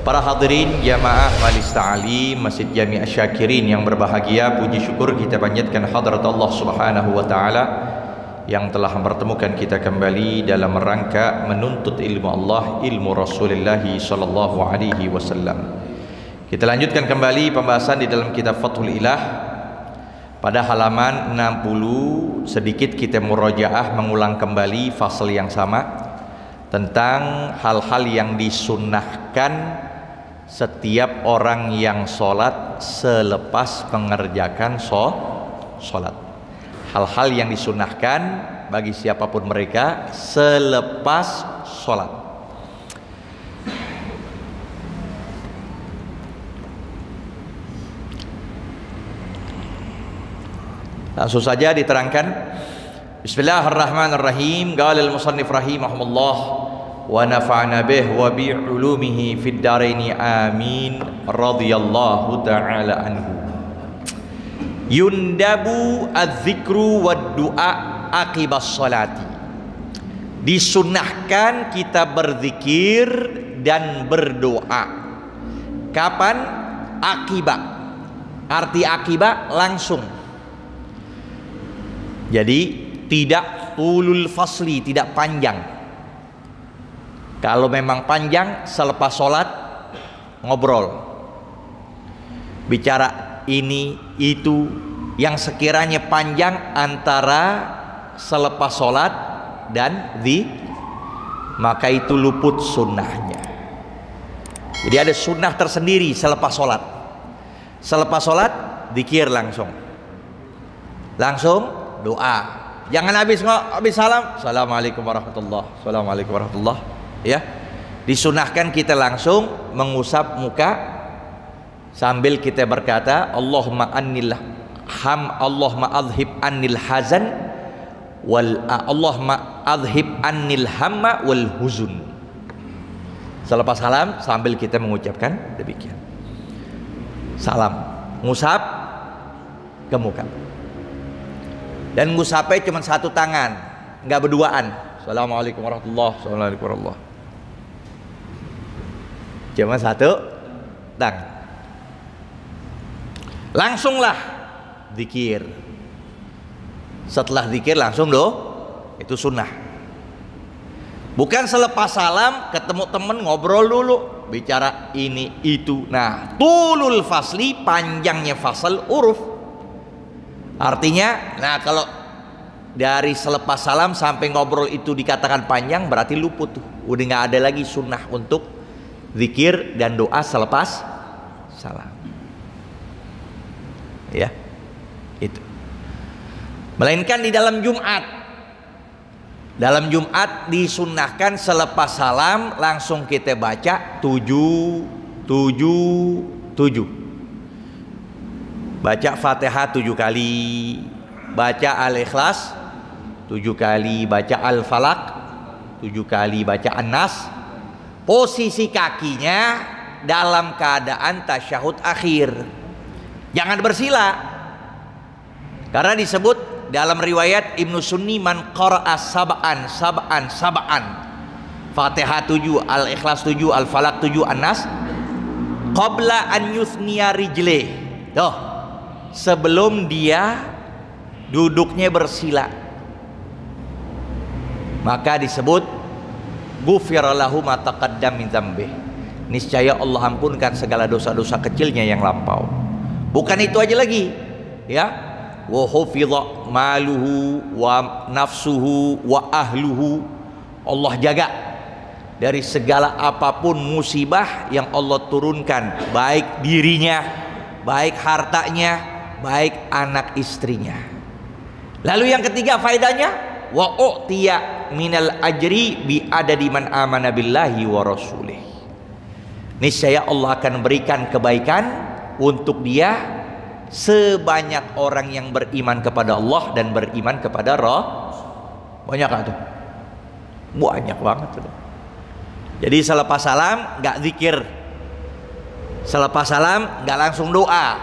Para hadirin jamaah Majelis Ta'lim Masjid Jami Asyakirin yang berbahagia Puji syukur kita panjatkan hadrat Allah Subhanahu wa taala yang telah mempertemukan kita kembali dalam rangka menuntut ilmu Allah, ilmu Rasulullah sallallahu alaihi wasallam. Kita lanjutkan kembali pembahasan di dalam kitab Fathul Ilah pada halaman 60 sedikit kita murojaah mengulang kembali fasal yang sama tentang hal-hal yang disunnahkan setiap orang yang sholat selepas mengerjakan sholat. Hal-hal yang disunahkan bagi siapa pun mereka selepas sholat. Langsung saja diterangkan. Bismillahirrahmanirrahim. Qala al-musannif rahimahumullah wa nafa'na bih wa bi ulumihi fid daraini amin radhiyallahu taala anhu. Yundabu adzikru wad du'a akibas salati. Disunahkan kita berzikir dan berdoa. Kapan? Akibat arti akibat langsung. Jadi tidak tulul fasli tidak panjang kalau memang panjang selepas sholat ngobrol. Bicara ini itu yang sekiranya panjang antara selepas sholat dan di maka itu luput sunnahnya. Jadi ada sunnah tersendiri selepas sholat. Selepas sholat dikir langsung. Langsung doa. Jangan habis habis salam. Assalamualaikum warahmatullah. Assalamualaikum warahmatullah ya. Disunahkan kita langsung mengusap muka sambil kita berkata Allahumma annil ham Allahumma adhib annil hazan wal Allahumma adhib annil hamma wal huzun. Selepas salam sambil kita mengucapkan demikian. Salam. Ngusap ke muka. Dan ngusapnya cuma satu tangan nggak berduaan. Assalamualaikum warahmatullahi wabarakatuh cuma satu. Tang langsunglah zikir setelah zikir langsung doh itu sunnah. Bukan selepas salam ketemu temen ngobrol dulu bicara ini itu. Nah tulul fasli panjangnya fasal uruf. Artinya nah kalau dari selepas salam sampai ngobrol itu dikatakan panjang berarti luput. Tuh udah nggak ada lagi sunnah untuk zikir dan doa selepas salam. Ya. Itu. Melainkan di dalam Jumat. Dalam Jumat disunahkan selepas salam langsung kita baca tujuh tujuh tujuh. Baca Fatihah tujuh kali, baca Al-Ikhlas tujuh kali, baca Al-Falaq tujuh kali, baca An-Nas posisi kakinya dalam keadaan tasyahud akhir. Jangan bersila. Karena disebut dalam riwayat Ibnu Sunni man qara'a sab'an sab'an sab'an. Fatihah 7, Al-Ikhlas 7, Al-Falaq 7, An-Nas qabla an yuthniya rijle. Tuh. Sebelum dia duduknya bersila. Maka disebut ghufirallahu ma taqaddam min dzambih. Niscaya Allah ampunkan segala dosa-dosa kecilnya yang lampau. Bukan itu aja lagi ya. Wa hufidha maluhu wa nafsuhu wa ahluhu. Allah jaga dari segala apa pun musibah yang Allah turunkan baik dirinya baik hartanya baik anak istrinya. Lalu yang ketiga faedahnya wa u'tiya minal ajri bi adadi man amana billahi wa rasulih. Niscaya Allah akan berikan kebaikan untuk dia sebanyak orang yang beriman kepada Allah dan beriman kepada Roh. Banyak kan tuh? Banyak banget tuh. Jadi selepas salam nggak zikir. Selepas salam nggak langsung doa.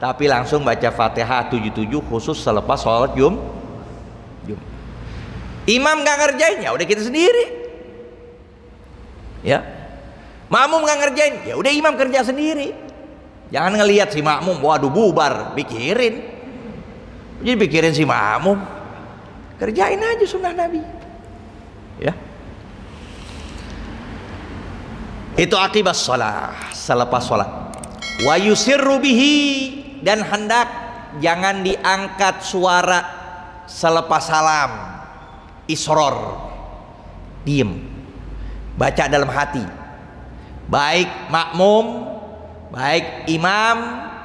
Tapi langsung baca Fatihah 77 khusus selepas sholat Jum Imam nggak ngerjain ya udah kita sendiri. Ya. Makmum nggak ngerjain, ya udah imam kerja sendiri. Jangan ngelihat si makmum, waduh bubar, pikirin. Jadi pikirin si makmum. Kerjain aja sunnah Nabi. Ya. Itu akibat sholat, selepas sholat. Wa yusirru dan hendak jangan diangkat suara selepas salam. Isror. Diem. Baca dalam hati baik makmum, baik imam,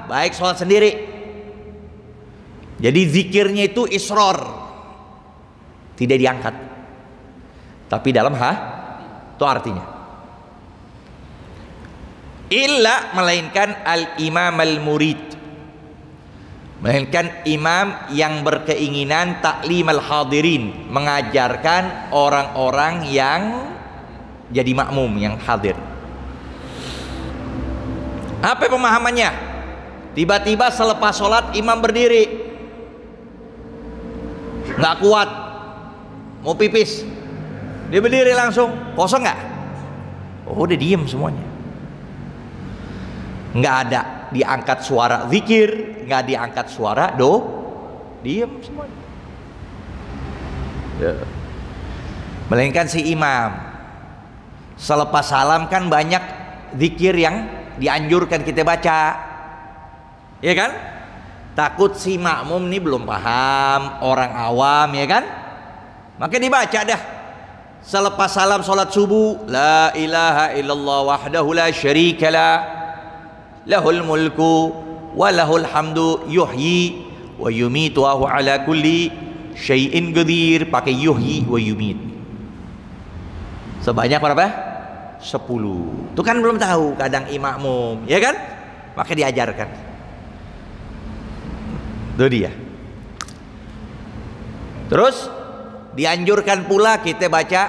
baik sholat sendiri. Jadi zikirnya itu isror, tidak diangkat. Tapi dalam ha, itu artinya. Illa melainkan al imam al murid, melainkan imam yang berkeinginan taklim al hadirin, mengajarkan orang-orang yang jadi makmum yang hadir. Apa pemahamannya? Tiba-tiba selepas sholat imam berdiri, nggak kuat, mau pipis, dia berdiri langsung, kosong nggak? Oh, udah diem semuanya. Nggak ada diangkat suara zikir, nggak diangkat suara do, diem semuanya. Ya. Melainkan si imam. Selepas salam kan banyak zikir yang dianjurkan kita baca ya kan takut si makmum ini belum paham orang awam ya kan maka dibaca dah selepas salam salat subuh la ilaha illallah wahdahu la syarikalah lahul mulku wa lahul hamdu yuhyi wa yumitu wa ala kulli syai'in qadir pakai yuhyi wa yumit. Sebanyak berapa? 10 itu kan belum tahu kadang imamum ya kan? Maka diajarkan. Itu dia. Terus dianjurkan pula kita baca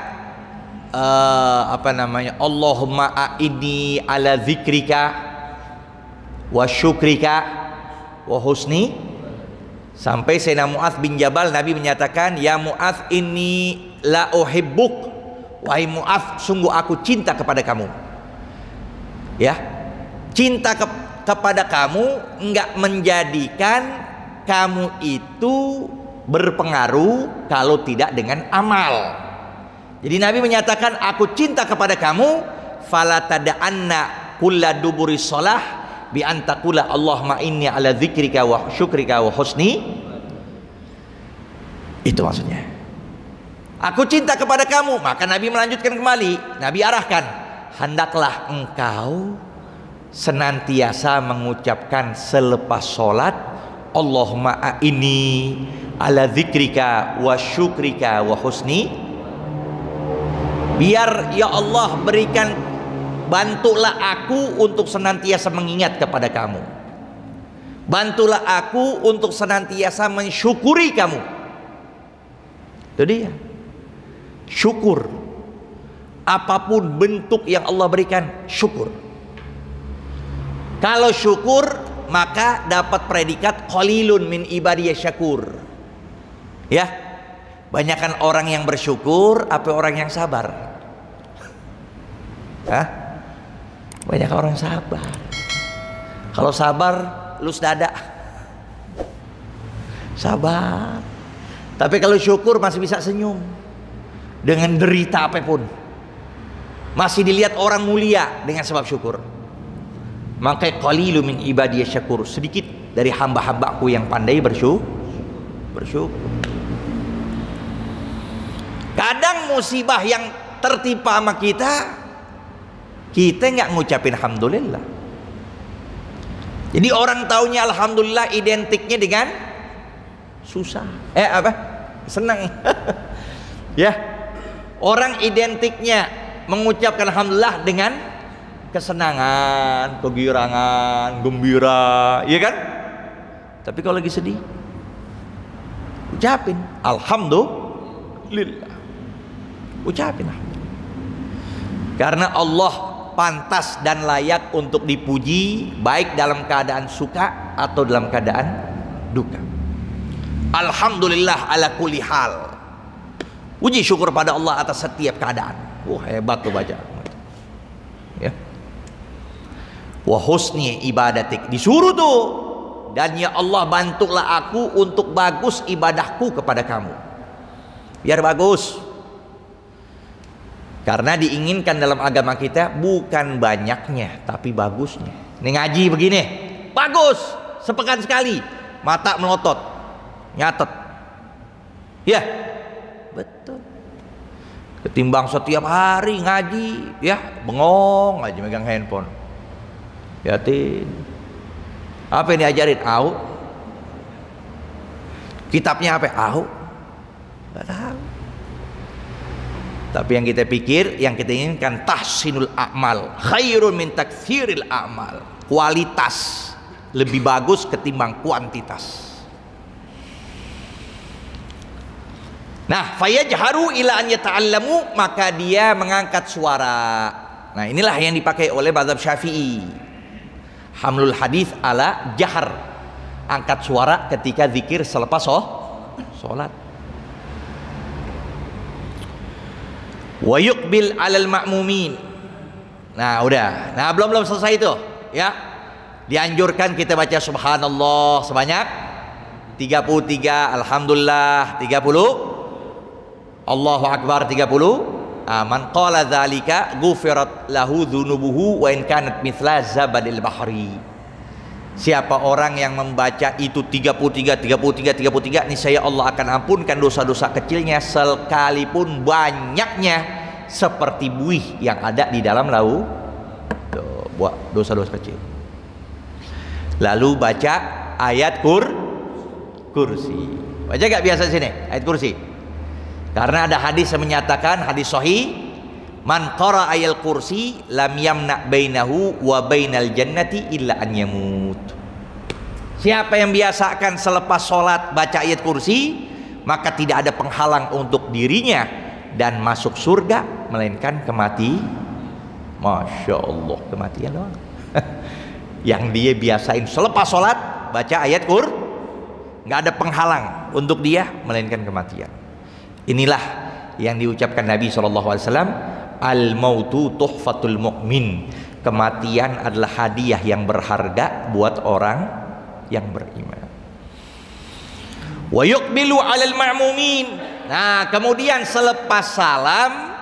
uh, apa namanya Allahumma a'ini ala zikrika wa syukrika wa husni sampai Sayyidina Mu'adz bin Jabal Nabi menyatakan ya Mu'adz ini la uhibbuk Wahai Mu'af, sungguh aku cinta kepada kamu. Ya. Cinta ke kepada kamu enggak menjadikan kamu itu berpengaruh kalau tidak dengan amal. Jadi Nabi menyatakan aku cinta kepada kamu fala tada'anna kulla duburi shalah bi antakula Allahumma inni ala dzikrika wa syukrika wa husni itu maksudnya Aku cinta kepada kamu. Maka Nabi melanjutkan kembali. Nabi arahkan. Hendaklah engkau senantiasa mengucapkan selepas sholat. Allahumma ini ala zikrika wa syukrika wa husni. Biar ya Allah berikan bantulah aku untuk senantiasa mengingat kepada kamu. Bantulah aku untuk senantiasa mensyukuri kamu. Itu dia syukur apa pun bentuk yang Allah berikan syukur kalau syukur maka dapat predikat qalilun min ibadiyah syakur ya banyakkan orang yang bersyukur apa orang yang sabar Hah? Banyak orang sabar. Kalau sabar lus dada. Sabar. Tapi kalau syukur masih bisa senyum. Dengan derita apa pun. Masih dilihat orang mulia dengan sebab syukur. Maka qalilu min ibadiyah syakur. Sedikit dari hamba-hambaku yang pandai bersyukur bersyukur. Kadang musibah yang tertimpa sama kita kita nggak ngucapin alhamdulillah. Jadi orang taunya alhamdulillah identiknya dengan susah. Eh apa? Senang. Ya. Orang identiknya mengucapkan alhamdulillah dengan kesenangan, kegirangan, gembira, iya kan? Tapi kalau lagi sedih, ucapin alhamdulillah. Ucapin Karena Allah pantas dan layak untuk dipuji baik dalam keadaan suka atau dalam keadaan duka. Alhamdulillah ala kulli hal. Puji syukur pada Allah atas setiap keadaan. Wah hebat tuh baca. ya wa husni ibadatik disuruh tuh dan ya Allah bantulah aku untuk bagus ibadahku kepada kamu biar bagus karena diinginkan dalam agama kita bukan banyaknya tapi bagusnya. Ini ngaji begini. Bagus sepekan sekali. Mata melotot nyatet. Ya. Betul. Ketimbang setiap hari ngaji ya bengong aja megang handphone. Yatin. Apa yang diajarin? Au. Kitabnya apa? Au. Nggak tahu tapi yang kita pikir yang kita inginkan tahsinul amal khairun min takthiril amal kualitas lebih bagus ketimbang kuantitas Nah, fayajharu ila an yata'allamu maka dia mengangkat suara. Nah, inilah yang dipakai oleh mazhab Syafi'i. Hamlul hadis ala jahar. Angkat suara ketika zikir selepas oh, salat. Wa yuqbil alal ma'mumin. Nah, udah. Nah, belum belum selesai itu, ya. Dianjurkan kita baca subhanallah sebanyak 33, alhamdulillah 30 Allahu Akbar 30 ah, man qala dzalika ghufirat lahu dzunubuhu wa in kanat mithla zabadil bahri Siapa orang yang membaca itu 33 33 33 niscaya Allah akan ampunkan dosa-dosa kecilnya sekalipun banyaknya seperti buih yang ada di dalam laut buat dosa-dosa kecil. Lalu baca ayat kur kursi. Baca gak biasa sini ayat kursi? Karena ada hadis yang menyatakan hadis sahih man qara ayal kursi lam yamna bainahu wa bainal jannati illa an yamut. Siapa yang biasakan selepas sholat baca ayat kursi maka tidak ada penghalang untuk dirinya dan masuk surga melainkan kemati. Masya Allah kematian doang. Yang dia biasain selepas sholat baca ayat kur nggak ada penghalang untuk dia melainkan kematian. Inilah yang diucapkan Nabi SAW Al-mautu tuhfatul mu'min. Kematian adalah hadiah yang berharga buat orang yang beriman. Wa yuqbilu alal ma'mumin. Nah kemudian selepas salam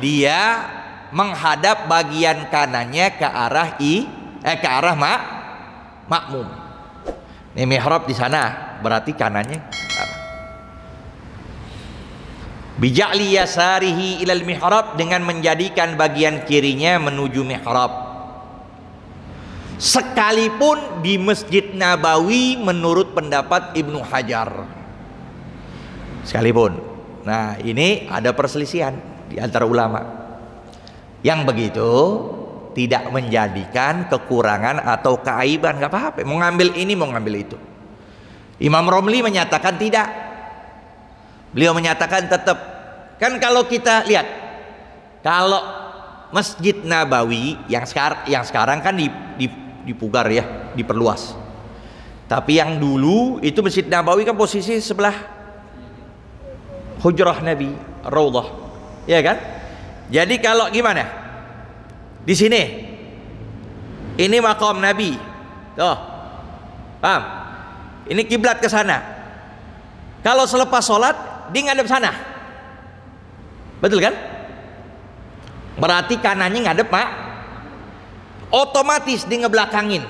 Dia menghadap bagian kanannya ke arah i eh ke arah mak makmum. Ini mihrab di sana berarti kanannya bija'li yasarihi ilal mihrab dengan menjadikan bagian kirinya menuju mihrab. Sekalipun di Masjid Nabawi menurut pendapat Ibnu Hajar. Sekalipun. Nah ini ada perselisihan di antara ulama. Yang begitu tidak menjadikan kekurangan atau keaiban. Nggak apa-apa. Mau ngambil ini mau ngambil itu. Imam Romli menyatakan tidak beliau menyatakan tetap Kan kalau kita lihat kalau Masjid Nabawi yang sekarang yang sekarang kan di, di, dipugar ya, diperluas. Tapi yang dulu itu Masjid Nabawi kan posisi sebelah hujrah Nabi, Raudhah. Ya kan? Jadi kalau gimana? Di sini ini makam Nabi. Tuh. Paham? Ini kiblat ke sana. Kalau selepas sholat, dia ngadep sana. Betul kan? Berarti kanannya ngadep pak Otomatis dia ngebelakangin.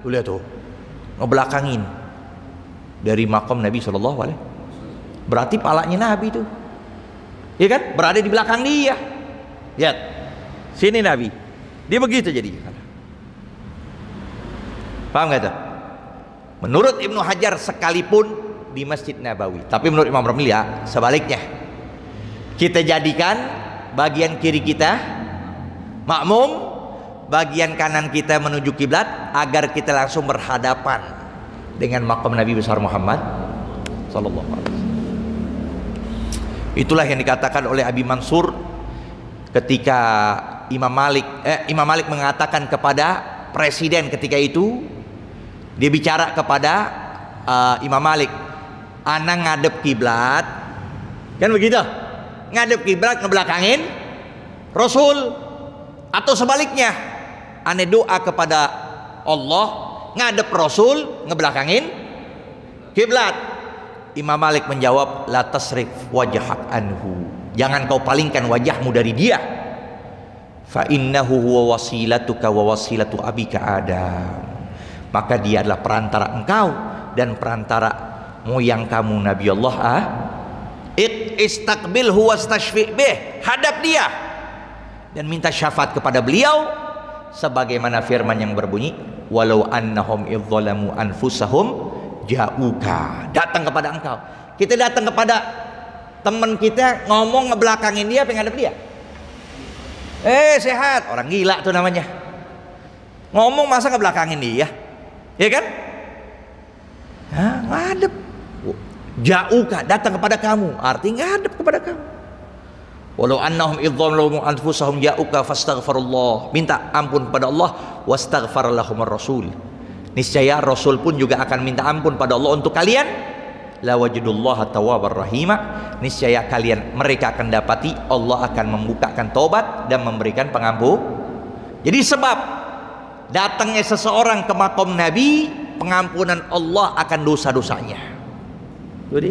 Tuh lihat tuh. Ngebelakangin. Dari makam Nabi Alaihi Berarti palanya Nabi tuh. Iya kan? Berada di belakang dia. Lihat. Sini Nabi. Dia begitu jadi. Paham gak tuh? Menurut Ibnu Hajar sekalipun di Masjid Nabawi. Tapi menurut Imam Ramli ya sebaliknya. Kita jadikan bagian kiri kita makmum bagian kanan kita menuju kiblat agar kita langsung berhadapan dengan makam Nabi besar Muhammad sallallahu alaihi wasallam. Itulah yang dikatakan oleh Abi Mansur ketika Imam Malik eh, Imam Malik mengatakan kepada presiden ketika itu dia bicara kepada uh, Imam Malik, "Ana ngadep kiblat." Kan begitu? ngadep kiblat ngebelakangin Rasul Atau sebaliknya, ane doa kepada Allah, ngadep Rasul, ngebelakangin kiblat. Imam Malik menjawab, la tasrif wajhak anhu. Jangan kau palingkan wajahmu dari dia. Fa innahu huwa wasilatuka wa wasilatu abika Adam. Maka dia adalah perantara engkau dan perantara moyang kamu Nabi Allah ah. Istaqbil huwa stashfi' bih. Hadap dia. Dan minta syafaat kepada beliau sebagaimana firman yang berbunyi walau annahum idzalamu anfusahum jauka. Datang kepada engkau. Kita datang kepada teman kita ngomong ngebelakangin dia pengen dia. Eh sehat. Orang gila tuh namanya. Ngomong masa ngebelakangin dia? Ya kan? Hah, ngadep jauka datang kepada kamu arti ngadep kepada kamu Walau annahum idzalamu anfusahum ja'uka fastaghfirullah. Minta ampun pada Allah wastaghfar lahumur rasul. Niscaya Rasul pun juga akan minta ampun pada Allah untuk kalian. La wajidullah tawwabar rahima. Niscaya kalian mereka akan dapati Allah akan membukakan taubat dan memberikan pengampun. Jadi sebab datangnya seseorang ke makom Nabi, pengampunan Allah akan dosa-dosanya. Jadi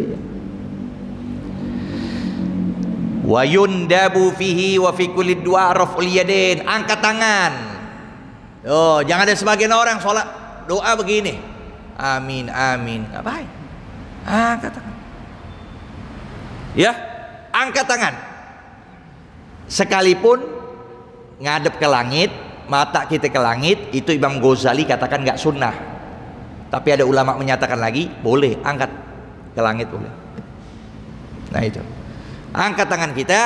wa yundabu fihi wa fi kulli du'a raf'ul yadain. Angkat tangan. Oh jangan ada sebagian orang sholat doa begini. Amin amin. Ngapain? Angkat tangan. Ya angkat tangan. Sekalipun ngadep ke langit mata kita ke langit itu Imam Ghazali katakan nggak sunnah. Tapi ada ulama menyatakan lagi boleh angkat ke langit boleh nah itu angkat tangan kita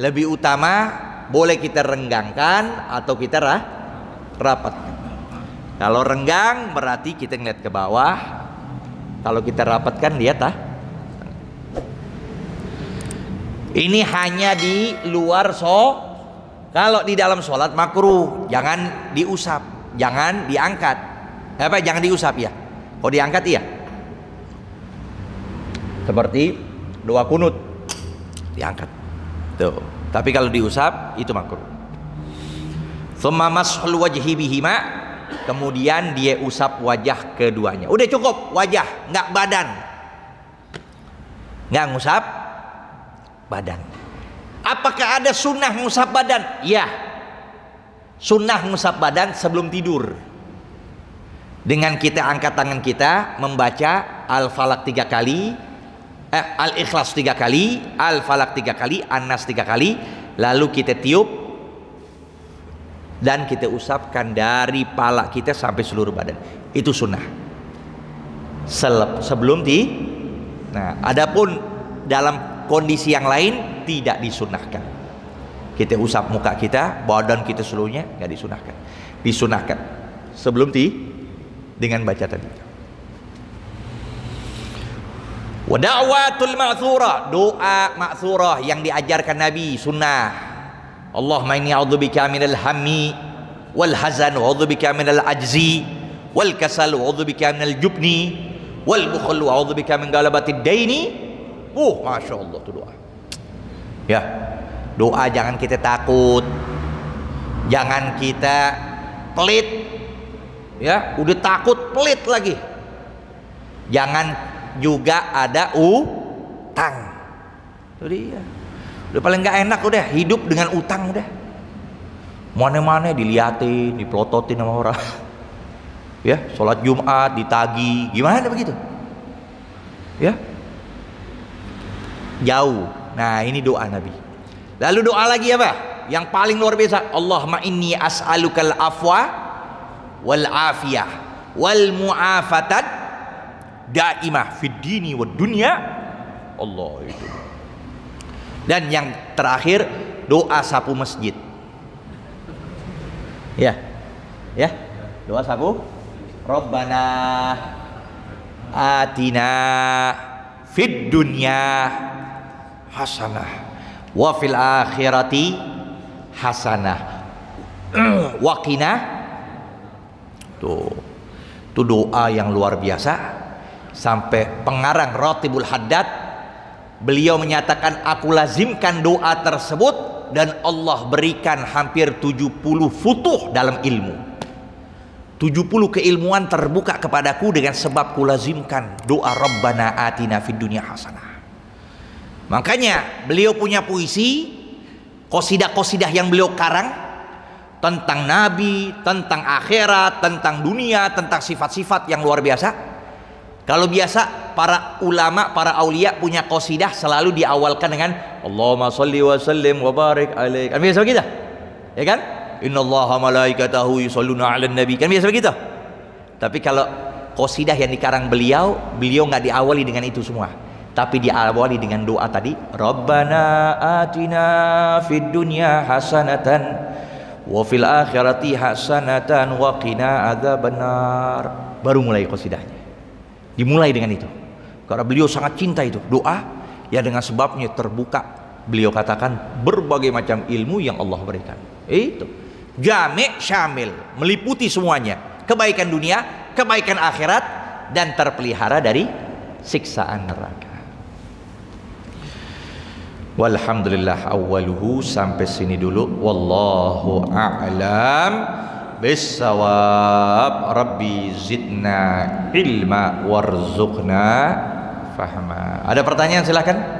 lebih utama boleh kita renggangkan atau kita rah, rapat. Kalau renggang berarti kita ngeliat ke bawah. Kalau kita rapatkan lihat ah. Ini hanya di luar so. Kalau di dalam sholat makruh, jangan diusap, jangan diangkat. Apa? Jangan diusap ya. Kalau diangkat iya. Seperti doa kunut. Diangkat. Tuh. Tapi kalau diusap itu makruh thumma mashul wajhi bihima. Kemudian dia usap wajah keduanya. Udah cukup wajah. Nggak badan. Nggak ngusap badan. Apakah ada sunnah ngusap badan? Ya sunnah ngusap badan sebelum tidur. Dengan kita angkat tangan kita membaca al-falak tiga kali eh, Al-Ikhlas tiga kali, Al-Falak tiga kali, An-Nas tiga kali, lalu kita tiup dan kita usapkan dari pala kita sampai seluruh badan. Itu sunnah. Selep, sebelum di Nah, adapun dalam kondisi yang lain tidak disunahkan. Kita usap muka kita, badan kita seluruhnya nggak disunahkan. Disunahkan sebelum di dengan baca tadi. Wa da'watul ma'thura, doa ma'thurah yang diajarkan Nabi sunnah. Allahumma inni a'udzubika minal hammi wal hazan wa a'udzubika minal ajzi wal kasal wa a'udzubika minal jubni wal bukhl wa a'udzubika min galabatid daini. Uh, Masya Allah itu doa. Ya, doa jangan kita takut. Jangan kita pelit. Ya, udah takut pelit lagi. Jangan juga ada utang. Itu dia. Udah paling nggak enak udah hidup dengan utang udah. Mana-mana diliatin dipelototin sama orang. Ya sholat jumat ditagi. Gimana begitu? Ya. Jauh. Nah ini doa nabi. Lalu doa lagi apa? Yang paling luar biasa. Allahumma inni as'alukal afwa wal afiyah wal mu'afatat daimah fid dini wa dunya. Allah itu. Dan yang terakhir doa sapu masjid. Ya. Ya. Doa sapu? Rabbana atina fid dunya hasanah wa fil akhirati hasanah. Waqina tuh. Itu doa yang luar biasa sampai pengarang Rotibul Haddad beliau menyatakan aku lazimkan doa tersebut dan Allah berikan hampir 70 futuh dalam ilmu 70 keilmuan terbuka kepadaku dengan sebab kulazimkan doa Rabbana atina fid dunya hasanah makanya beliau punya puisi kosidah-kosidah yang beliau karang tentang nabi, tentang akhirat, tentang dunia, tentang sifat-sifat yang luar biasa. Kalau biasa para ulama, para aulia punya kosidah selalu diawalkan dengan Allahumma salli wa sallim wa barik alaik. Kan biasa begitu? Ya kan? Inna Allah malaikatahu yusalluna ala nabi. Kan biasa begitu? Tapi kalau kosidah yang dikarang beliau, beliau nggak diawali dengan itu semua tapi diawali dengan doa tadi Rabbana atina fid dunya hasanatan wa fil akhirati hasanatan wa qina adzabannar baru mulai qasidahnya dimulai dengan itu. Karena beliau sangat cinta itu. Doa ya dengan sebabnya terbuka. Beliau katakan berbagai macam ilmu yang Allah berikan. Itu. Jami' syamil. Meliputi semuanya. Kebaikan dunia kebaikan akhirat dan terpelihara dari siksaan neraka. Walhamdulillah awaluhu sampai sini dulu. Wallahu a'lam bisawab. Rabbi zidna ilma warzuqna fahma. Ada pertanyaan silakan.